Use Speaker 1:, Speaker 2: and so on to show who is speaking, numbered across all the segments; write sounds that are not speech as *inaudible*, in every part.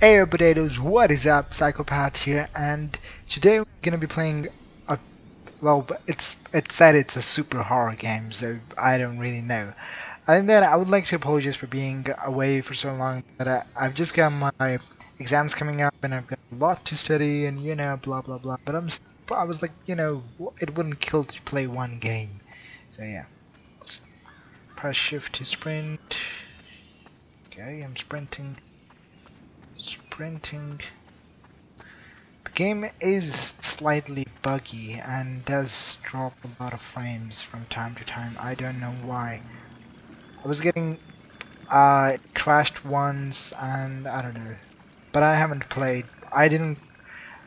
Speaker 1: Hey potatoes, what is up? Psychopath here, and today we're gonna be playing a well, it's it said it's a super horror game, so I don't really know. And then I would like to apologize for being away for so long, but I, I've just got my exams coming up, and I've got a lot to study, and you know, blah blah blah. But I'm, I was like, you know, it wouldn't kill to play one game, so yeah. Press shift to sprint. Okay, I'm sprinting sprinting. The game is slightly buggy and does drop a lot of frames from time to time. I don't know why. I was getting uh, crashed once and I don't know. But I haven't played. I didn't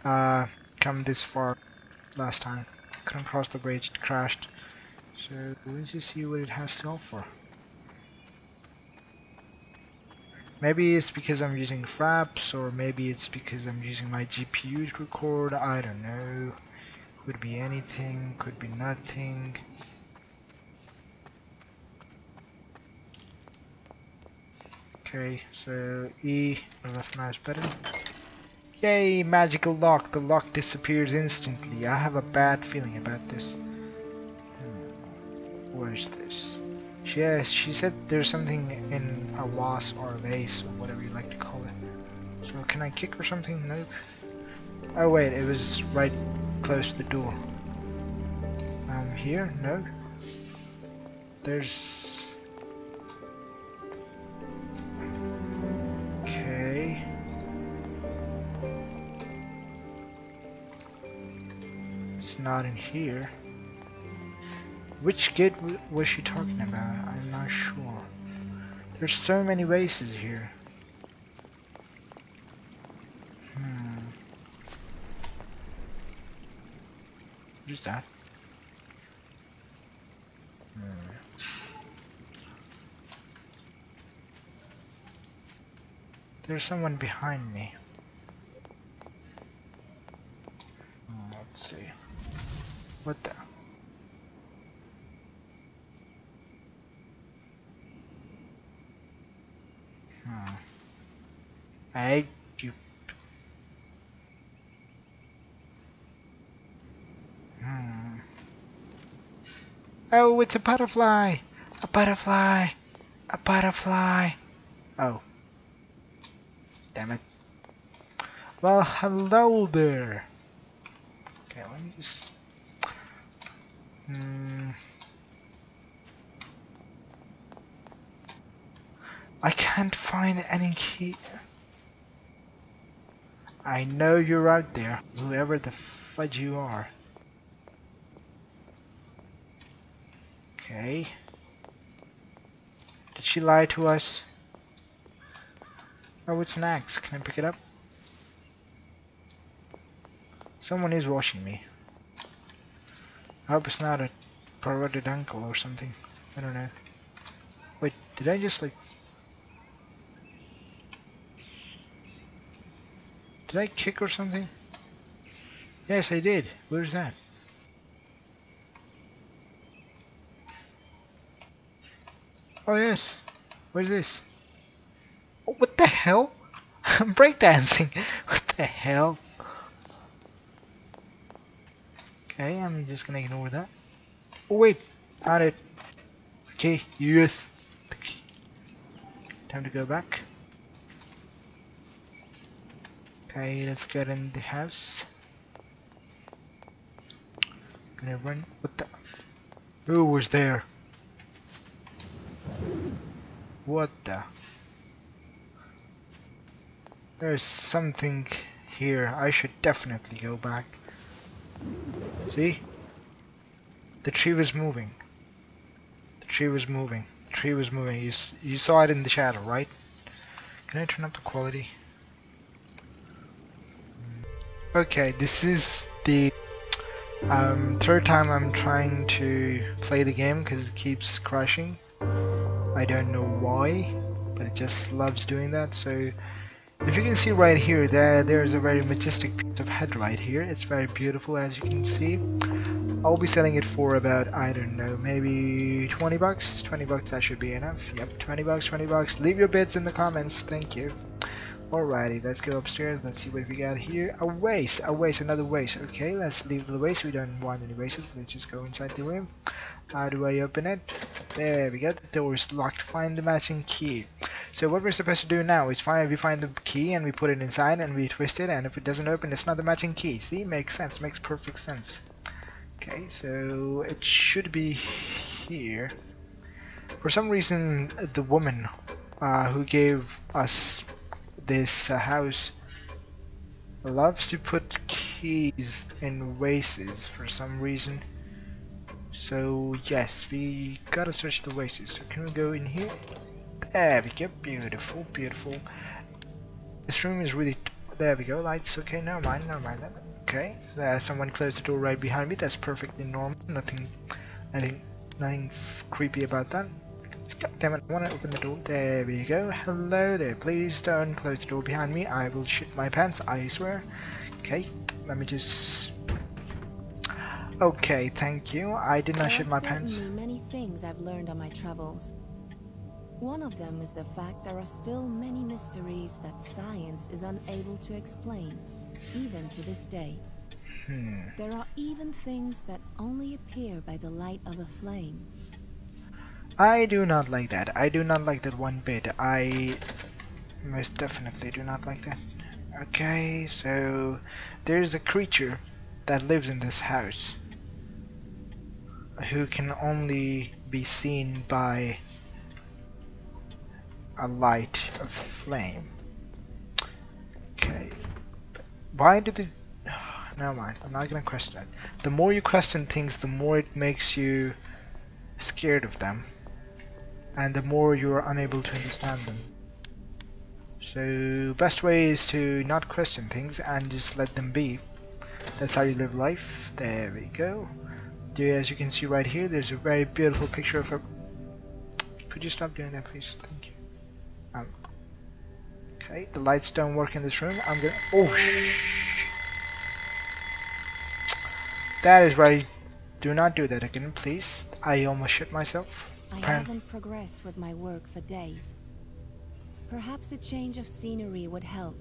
Speaker 1: uh, come this far last time. Couldn't cross the bridge, it crashed. So let's just see what it has to offer. Maybe it's because I'm using Fraps, or maybe it's because I'm using my GPU to record, I don't know. Could be anything, could be nothing. Okay, so E, left mouse button. Yay, magical lock, the lock disappears instantly. I have a bad feeling about this. Hmm. What is this? Yes, she said there's something in a vase or a vase or whatever you like to call it. So can I kick or something? Nope. Oh wait, it was right close to the door. Um, here? No. There's... Okay. It's not in here. Which gate was she talking about? I'm not sure. There's so many bases here. Hmm. What is that? Hmm. There's someone behind me. Hmm, let's see. What the? I you. Hmm. Oh, it's a butterfly! A butterfly! A butterfly! Oh. Damn it. Well, hello there. Okay, let me just... Hmm... I can't find any key... I know you're out there, whoever the fudge you are. Okay. Did she lie to us? Oh, it's an axe. Can I pick it up? Someone is watching me. I hope it's not a perverted uncle or something. I don't know. Wait, did I just like Did I kick or something? Yes, I did. Where's that? Oh yes. What is this? Oh, what the hell? *laughs* Breakdancing. *laughs* What the hell? Okay, I'm just gonna ignore that. Oh wait, found it. Okay, yes. Time to go back. Okay, let's get in the house. Gonna run. What the? Who was there? What the? There's something here. I should definitely go back. See? The tree was moving. The tree was moving. The tree was moving. You, you saw it in the shadow, right? Can I turn up the quality? Okay, this is the um, third time I'm trying to play the game because it keeps crashing. I don't know why, but it just loves doing that. So if you can see right here, there there's a very majestic piece of head right here. It's very beautiful as you can see. I'll be selling it for about, I don't know, maybe 20 bucks. 20 bucks, that should be enough. Yep, 20 bucks, 20 bucks. Leave your bids in the comments. Thank you. Alrighty, let's go upstairs. Let's see what we got here. A waste, a waste, another waste. Okay, let's leave the waste. We don't want any wastes. Let's just go inside the room. How do I open it? There we go. The door is locked. Find the matching key. So what we're supposed to do now is find we find the key and we put it inside and we twist it. And if it doesn't open, it's not the matching key. See, makes sense. Makes perfect sense. Okay, so it should be here. For some reason, the woman uh, who gave us this uh, house loves to put keys in vases for some reason. So yes, we gotta search the vases. So can we go in here? There we go. Beautiful, beautiful. This room is really. There we go. Lights. Okay, never mind. Never mind that. Okay. So someone closed the door right behind me. That's perfectly normal. Nothing. Nothing. Nothing creepy about that. God damn it, I want to open the door. There we go. Hello there. Please don't close the door behind me. I will shit my pants, I swear. Okay, let me just... Okay, thank you. I did not shit my pants.
Speaker 2: many things I've learned on my travels. One of them is the fact there are still many mysteries that science is unable to explain, even to this day.
Speaker 1: Hmm.
Speaker 2: There are even things that only appear by the light of a flame.
Speaker 1: I do not like that. I do not like that one bit. I most definitely do not like that. Okay, so there's a creature that lives in this house who can only be seen by a light of flame. Okay. Why did *sighs* it Never mind, I'm not gonna question it. The more you question things, the more it makes you scared of them and the more you are unable to understand them. So best way is to not question things and just let them be. That's how you live life. There we go. There, as you can see right here, there's a very beautiful picture of a. Could you stop doing that, please? Thank you. Um. Okay, the lights don't work in this room. I'm gonna. Oh. Shh. That is right. Do not do that again, please. I almost shit myself.
Speaker 2: I haven't progressed with my work for days. Perhaps a change of scenery would help.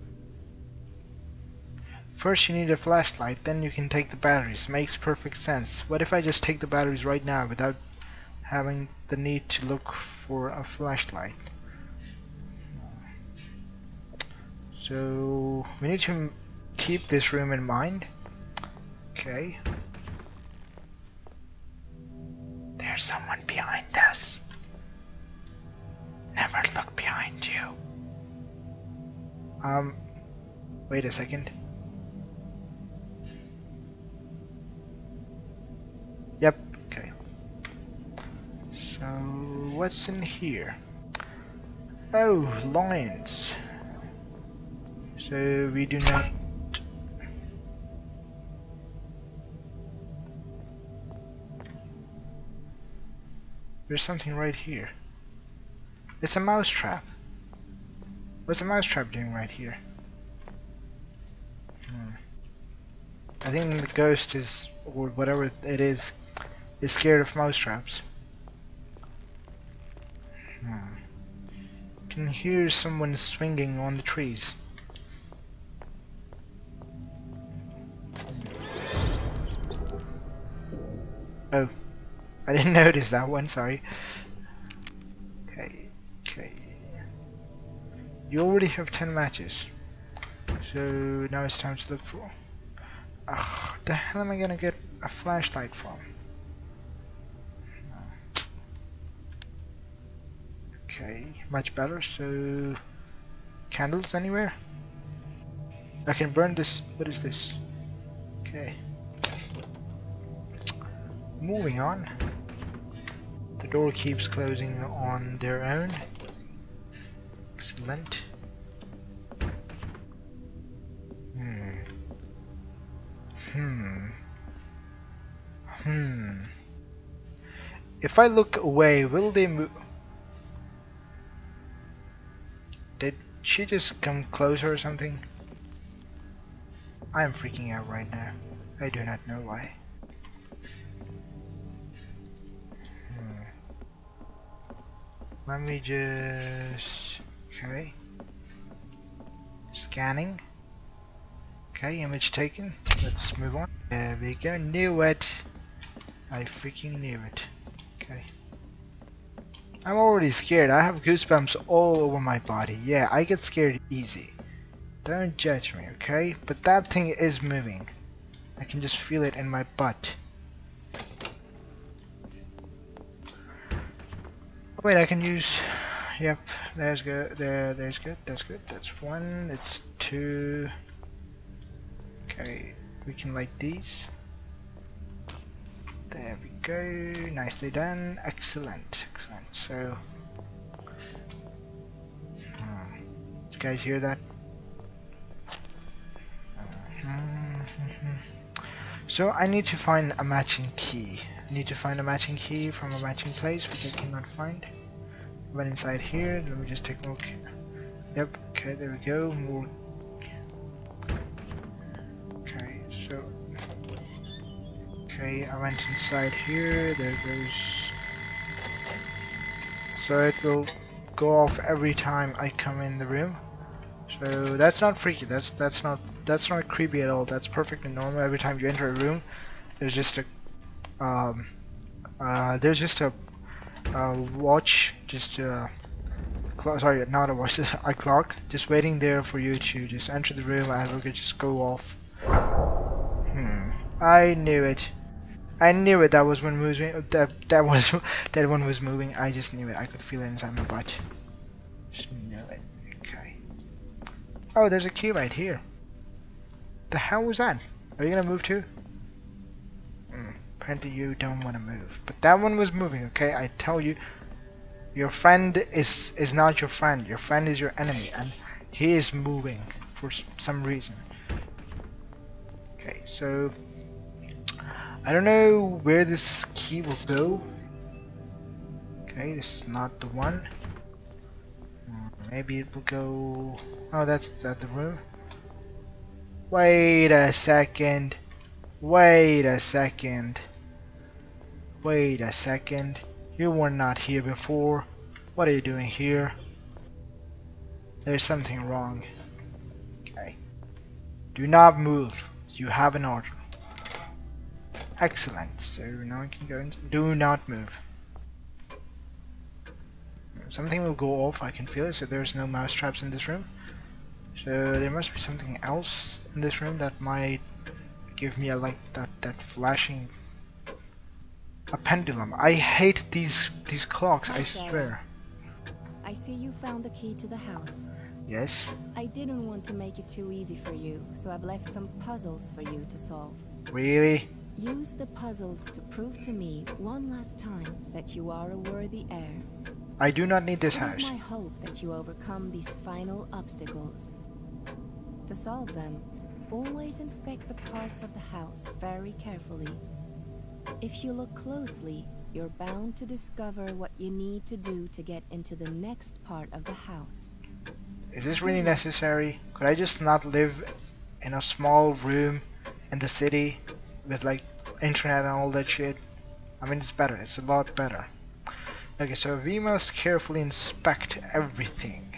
Speaker 1: First you need a flashlight, then you can take the batteries. Makes perfect sense. What if I just take the batteries right now without having the need to look for a flashlight? So we need to keep this room in mind. Okay. There's someone behind us. Never look behind you. Um, wait a second. So, what's in here? Oh, lions. So, we do not... There's something right here. It's a mousetrap. What's a mousetrap doing right here? Hmm. I think the ghost is, or whatever it is, is scared of mousetraps. Hmm. Can hear someone swinging on the trees. Oh, I didn't *laughs* notice that one. Sorry. Okay, okay. You already have ten matches, so now it's time to look for. Ugh, the hell am I gonna get a flashlight from? Okay, much better. So, candles anywhere? I can burn this. What is this? Okay. Moving on. The door keeps closing on their own. Excellent. Hmm. Hmm. Hmm. If I look away, will they move? She just come closer or something? I am freaking out right now. I do not know why. Hmm. Let me just... Okay. scanning. Okay, image taken. Let's move on. There we go. Knew it. I freaking knew it. Okay. I'm already scared. I have goosebumps all over my body. Yeah, I get scared easy. Don't judge me, okay? But that thing is moving. I can just feel it in my butt. Oh, wait, I can use. Yep, there's good. There, there's good. That's good. That's one. It's two. Okay, we can light these. There we go. Nicely done. Excellent. Excellent. So, hmm. you guys hear that? So I need to find a matching key. I need to find a matching key from a matching place, which I cannot find. Went inside here. Let me just take a look. Yep. Okay. There we go. More. Okay. So. Okay. I went inside here. There goes. So it will go off every time I come in the room. So that's not freaky. That's that's not that's not creepy at all. That's perfectly normal. Every time you enter a room, there's just a um uh there's just a, a watch, just a sorry, not a watch, *laughs* a clock, just waiting there for you to just enter the room and it will just go off. Hmm. I knew it. I knew it. That was when moving. That that was *laughs* that one was moving. I just knew it. I could feel it inside my butt. Just knew it. Okay. Oh, there's a key right here. The hell was that? Are you gonna move too? Mm, apparently you don't want to move. But that one was moving, okay? I tell you, your friend is is not your friend. Your friend is your enemy, and he is moving for some reason. Okay, so I don't know where this key will go. Okay, this is not the one. Hmm, maybe it will go... Oh, that's at the room. Wait a second. Wait a second. Wait a second. You were not here before. What are you doing here? There's something wrong. Okay. Do not move. You have an order. Excellent. So now I can go into... Do not move. Something will go off, I can feel it, so there's no mouse traps in this room. So there must be something else in this room that might give me a like that that flashing a pendulum. I hate these these clocks, I swear.
Speaker 2: I see you found the key to the house.
Speaker 1: Yes.
Speaker 2: I didn't want to make it too easy for you, so I've left some puzzles for you to solve.
Speaker 1: Really?
Speaker 2: Use the puzzles to prove to me one last time that you are a worthy heir.
Speaker 1: I do not need this house.
Speaker 2: It is my hope that you overcome these final obstacles. To solve them, always inspect the parts of the house very carefully. If you look closely, you're bound to discover what you need to do to get into the next part of the house.
Speaker 1: Is this really necessary? Could I just not live in a small room in the city with like internet and all that shit? I mean, it's better. It's a lot better. Okay, so we must carefully inspect everything.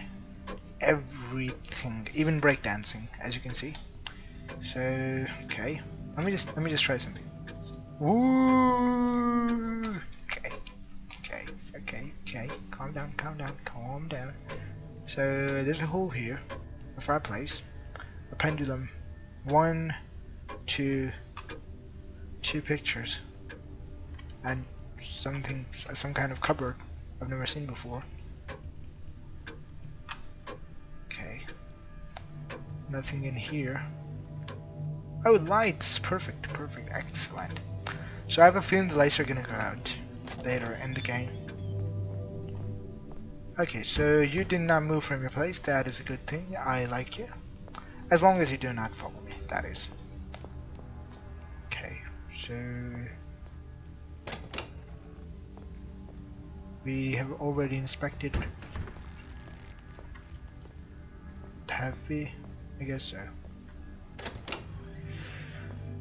Speaker 1: Everything, even breakdancing, as you can see. So, okay. Let me just let me just try something. Ooh. Okay. Okay. Okay. Okay. Calm down. Calm down. Calm down. So there's a hole here, a fireplace, a pendulum, one, two, two pictures, and something, some kind of cupboard I've never seen before. Okay. Nothing in here. Oh, lights! Perfect, perfect, excellent. So I have a feeling the lights are gonna go out later in the game. Okay, so you did not move from your place. That is a good thing. I like you. As long as you do not follow me, that is. So we have already inspected we? I guess so.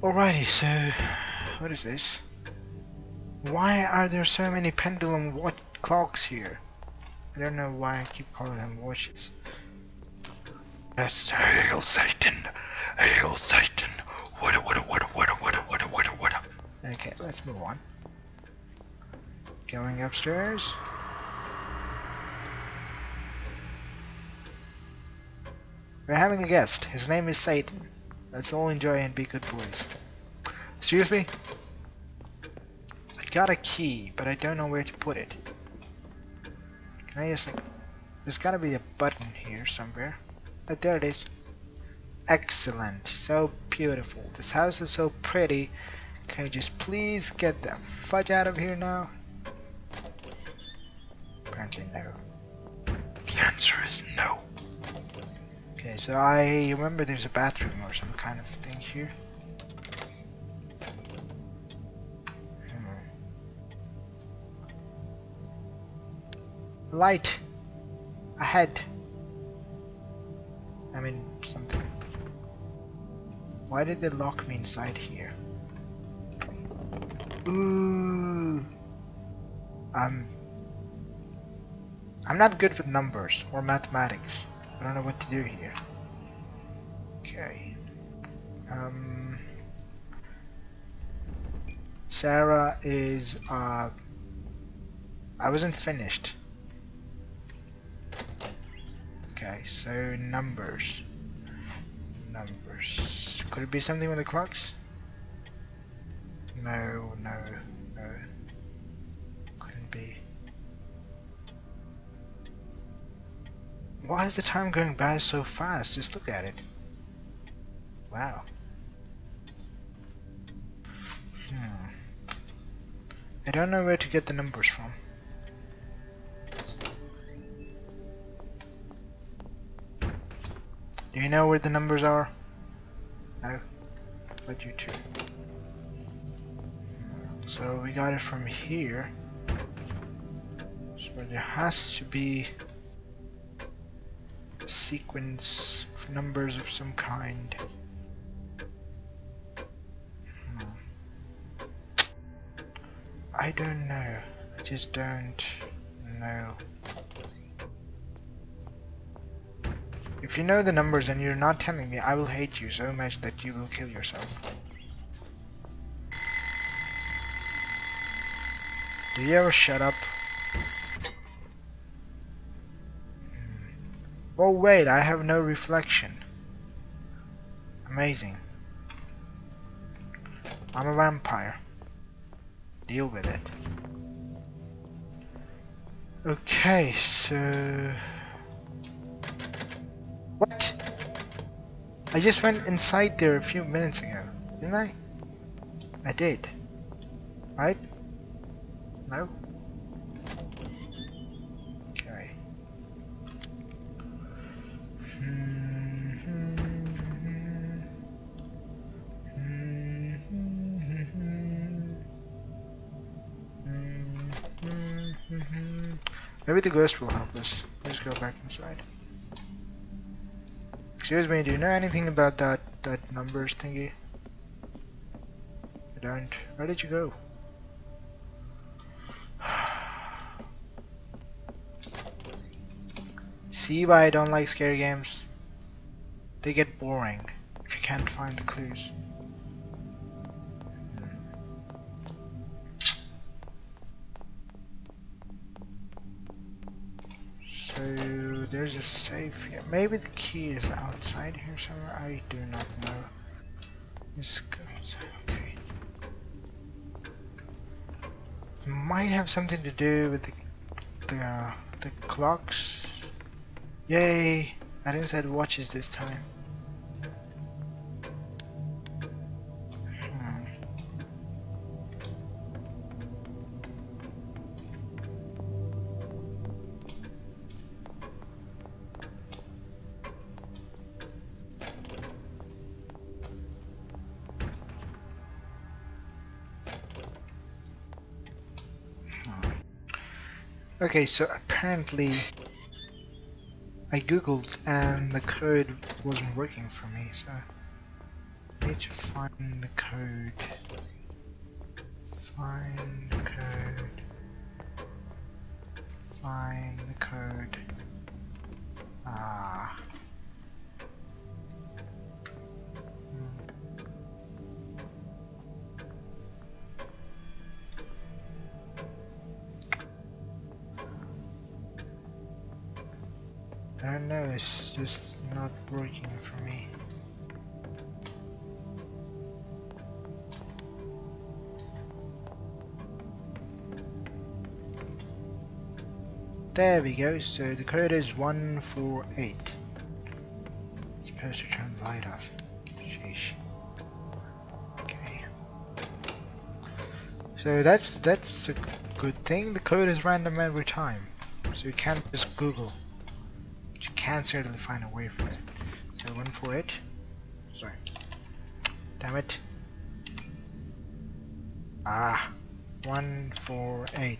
Speaker 1: Alrighty, so what is this? Why are there so many pendulum watch clocks here? I don't know why I keep calling them watches. Yes, hail Satan! Hail Satan! What a what a what a what a what a what a. Okay, let's move on. Going upstairs. We're having a guest. His name is Satan. Let's all enjoy and be good boys. Seriously? I got a key, but I don't know where to put it. Can I just like... There's gotta be a button here somewhere. Oh, there it is. Excellent. So beautiful. This house is so pretty. Can you just please get the fudge out of here now? Apparently no. The answer is no. Okay, so I remember there's a bathroom or some kind of thing here. Hmm. Light ahead. I mean something. Why did they lock me inside here? Ooh. Um. I'm not good with numbers or mathematics. I don't know what to do here. Okay. Um. Sarah is uh. I wasn't finished. Okay, so numbers. Numbers. Could it be something with the clocks? No, no, no. Couldn't be. Why is the time going by so fast? Just look at it. Wow. Hmm. I don't know where to get the numbers from. Do you know where the numbers are? No? But you too. So we got it from here. So there has to be sequence of numbers of some kind. Hmm. I don't know. I just don't know. If you know the numbers and you're not telling me, I will hate you so much that you will kill yourself. Do you ever shut up? Hmm. Oh wait, I have no reflection. Amazing. I'm a vampire. Deal with it. Okay, so... What? I just went inside there a few minutes ago, didn't I? I did. Right? No? Okay. Maybe the ghost will help us. Let's go back inside. Excuse me, do you know anything about that that numbers thingy? I don't. Where did you go? See why I don't like scary games? They get boring if you can't find the clues. So there's a safe here. Maybe the key is outside here somewhere. I do not know. Let's go inside. Okay. Might have something to do with the the uh, the clocks. Yay! I didn't say watches this time. Hmm. Okay, so apparently I googled and the code wasn't working for me, so I need to find the code. Find the code. Find the code. Ah. It's just not working for me. There we go, so the code is 148. Supposed to turn the light off. Sheesh. Okay. So that's that's a good thing. The code is random every time. So you can't just Google. Can certainly find a way for it. So 148. Sorry. Damn it. Ah. 148.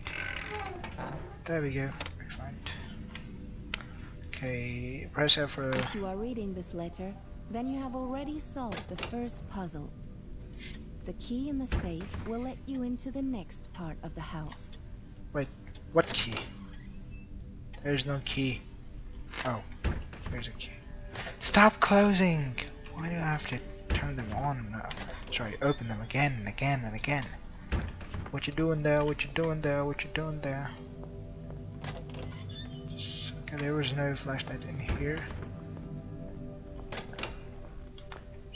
Speaker 1: There we go. Excellent. Okay, press F for the...
Speaker 2: If you are reading this letter, then you have already solved the first puzzle. The key in the safe will let you into the next part of the house.
Speaker 1: Wait, what key? There's no key. Oh, there's a key. Stop closing! Why do I have to turn them on? No. Sorry, open them again and again and again. What you doing there? What you doing there? What you doing there? Okay, there was no flashlight in here.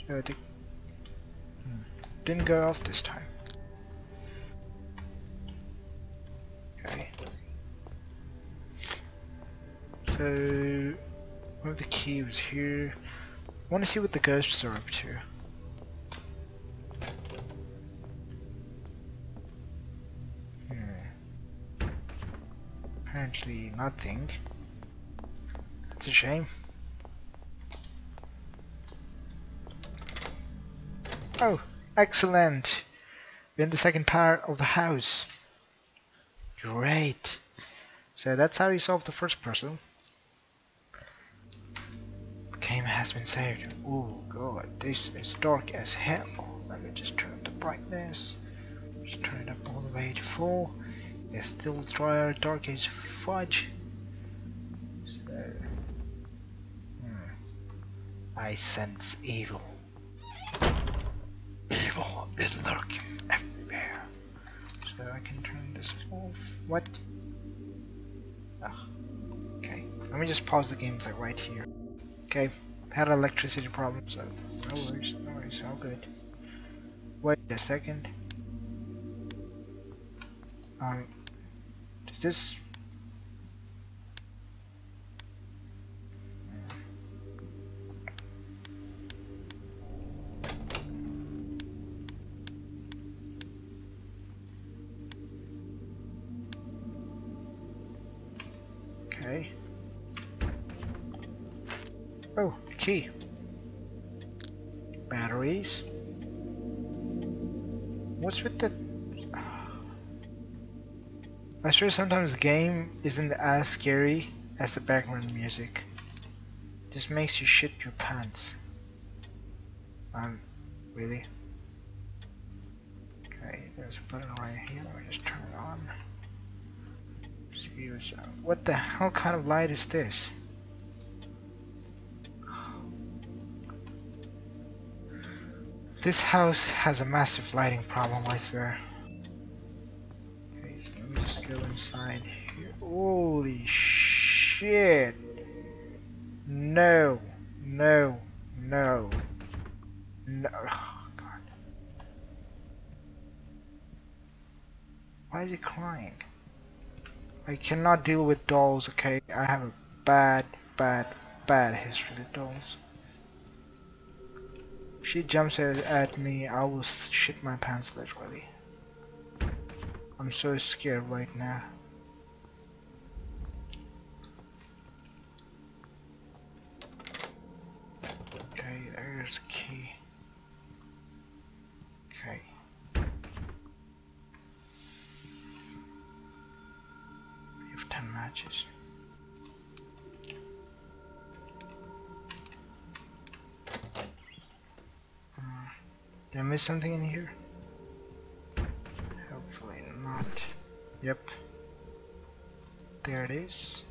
Speaker 1: So the hmm, didn't go off this time. So one of the key was here. I want to see what the ghosts are up to. Hmm. Apparently nothing. That's a shame. Oh, excellent! We're in the second part of the house. Great. So that's how you solve the first puzzle. The game has been saved. Oh god, this is dark as hell. Let me just turn up the brightness. Just turn it up all the way to full. It's still dry, dark as fudge. So, hmm. I sense evil. Evil is lurking everywhere. So I can turn this off. What? Ugh. Okay, let me just pause the gameplay right here. Okay, had an electricity problem, so no worries, no worries, all good. Wait a second. Um, does this? Okay. Oh, key. Batteries. What's with the... *sighs* I swear sometimes the game isn't as scary as the background music. Just makes you shit your pants. Um, really? Okay, there's a button right here. Let me just turn it on. What the hell kind of light is this? This house has a massive lighting problem, I swear. Okay, so let me just go inside here. Holy shit! No, no, no, no. Oh, God. Why is he crying? I cannot deal with dolls, okay? I have a bad, bad, bad history with dolls. She jumps at, at me, I will shit my pants literally. I'm so scared right now. Something in here? Hopefully not. Yep. There it is.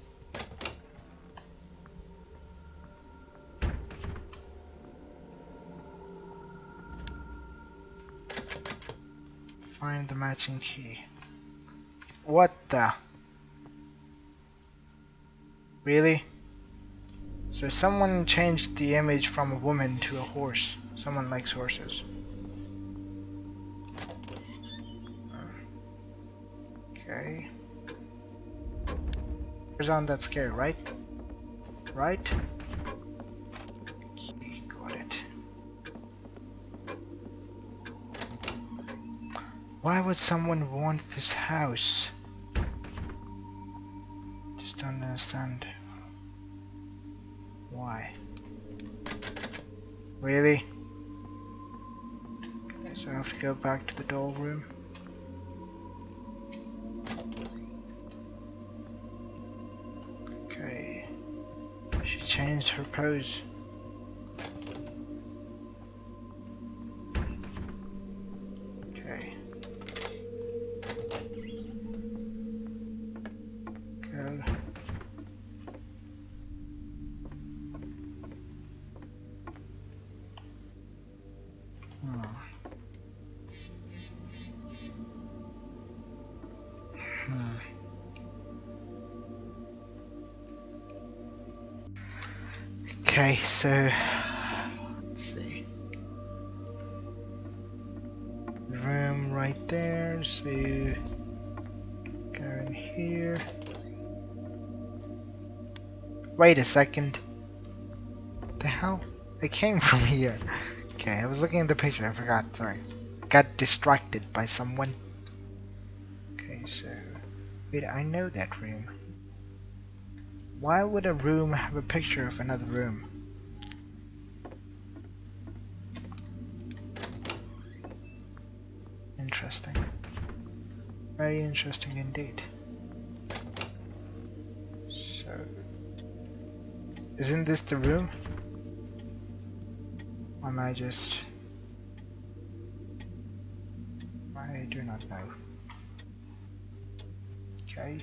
Speaker 1: Find the matching key. What the? Really? So someone changed the image from a woman to a horse. Someone likes horses. On that scare, right? Right? Got it. Why would someone want this house? Just don't understand. Why? Really? So I have to go back to the doll room. Changed Okay, so let's see. Room right there, so go in here. Wait a second. The hell? I came from here. Okay, I was looking at the picture, I forgot, sorry. Got distracted by someone. Okay, so wait, I know that room. Why would a room have a picture of another room? Interesting. Very interesting indeed. So, isn't this the room? Or am I just... I do not know. Okay.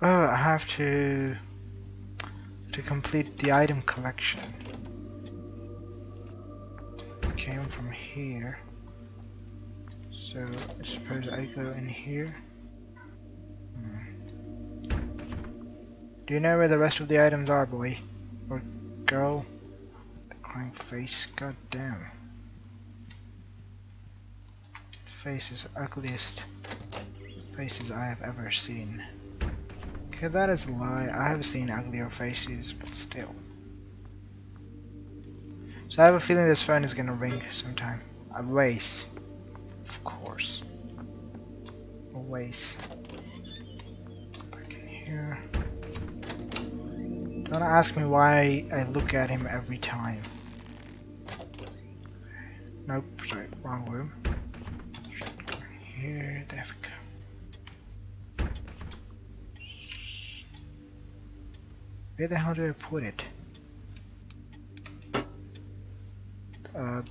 Speaker 1: Oh, I have to to complete the item collection. So I suppose I go in here. Hmm. Do you know where the rest of the items are, boy? Or girl? The crying face, god damn. Face is ugliest faces I have ever seen. Okay, that is a lie. I have seen uglier faces, but still. So I have a feeling this phone is gonna ring sometime. Always. Of course. Always. Back in here. Don't ask me why I look at him every time. Nope, sorry, wrong room. Here, there we go. Where the hell do I put it? Uh,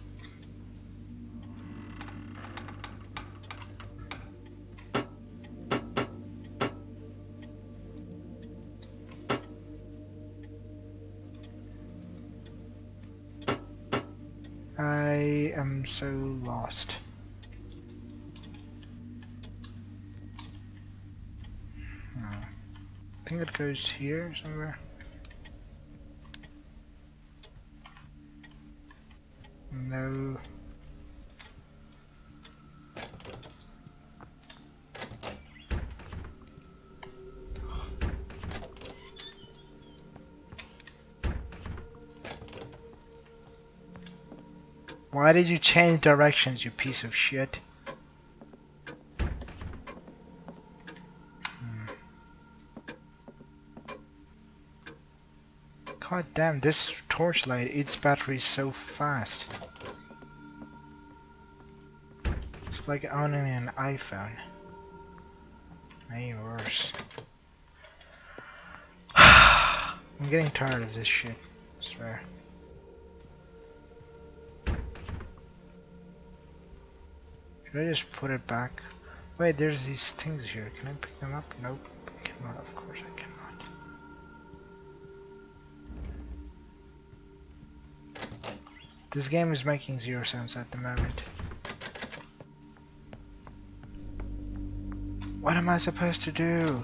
Speaker 1: am so lost. Hmm. I think it goes here somewhere. No. Why did you change directions, you piece of shit? Hmm. God damn, this torchlight eats batteries so fast. It's like owning an iPhone. Maybe worse. *sighs* I'm getting tired of this shit, I swear. Should I just put it back? Wait, there's these things here. Can I pick them up? Nope. I cannot, of course I cannot. This game is making zero sense at the moment. What am I supposed to do?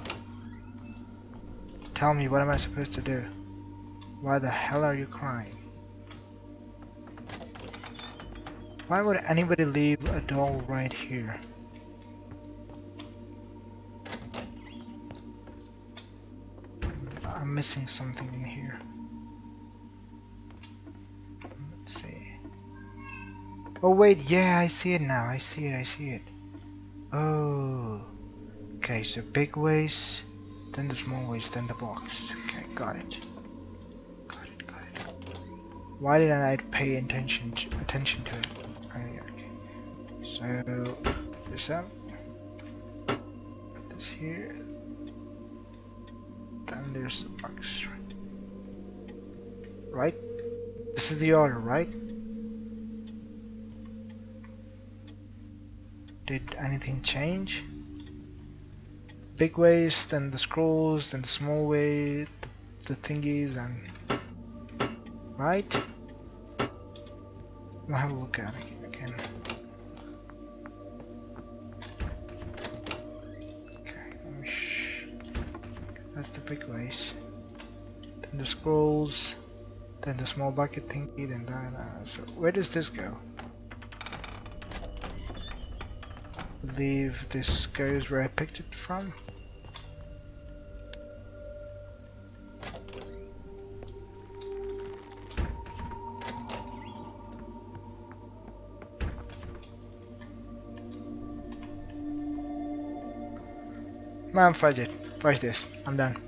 Speaker 1: Tell me, what am I supposed to do? Why the hell are you crying? Why would anybody leave a doll right here? I'm missing something in here. Let's see. Oh wait, yeah, I see it now. I see it, I see it. Oh. Okay, so big waste, then the small waste, then the box. Okay, got it. Got it, got it. Why didn't I pay attention to, attention to it. So, this up. This here. Then there's the box. Right? This is the order, right? Did anything change? Big waste, then the scrolls, then the small waste, the, thingies, and right? We'll have a look at it that's the big waste. Then the scrolls, then the small bucket thingy, then that. So where does this go? believe this goes where I picked it from. Man, fudge it. Where's this? I'm done.